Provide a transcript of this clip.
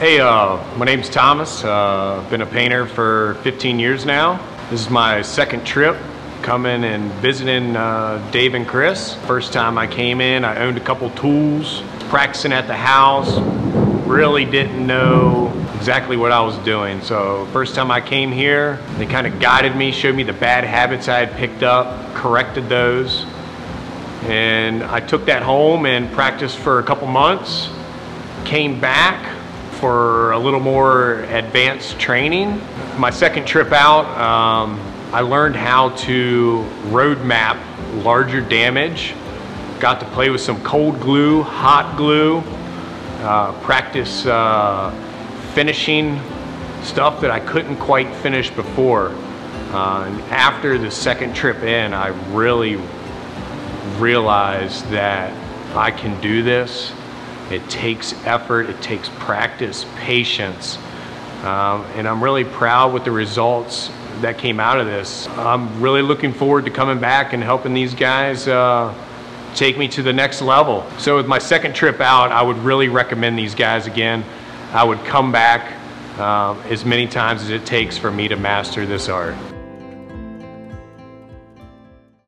Hey, uh, my name's Thomas. Uh, been a painter for 15 years now. This is my second trip coming and visiting uh, Dave and Chris. First time I came in, I owned a couple tools, practicing at the house. Really didn't know exactly what I was doing. So first time I came here, they kind of guided me, showed me the bad habits I had picked up, corrected those. And I took that home and practiced for a couple months. Came back, for a little more advanced training. My second trip out, um, I learned how to road map larger damage. Got to play with some cold glue, hot glue, uh, practice uh, finishing stuff that I couldn't quite finish before. Uh, and after the second trip in, I really realized that I can do this it takes effort, it takes practice, patience. Um, and I'm really proud with the results that came out of this. I'm really looking forward to coming back and helping these guys uh, take me to the next level. So with my second trip out, I would really recommend these guys again. I would come back um, as many times as it takes for me to master this art.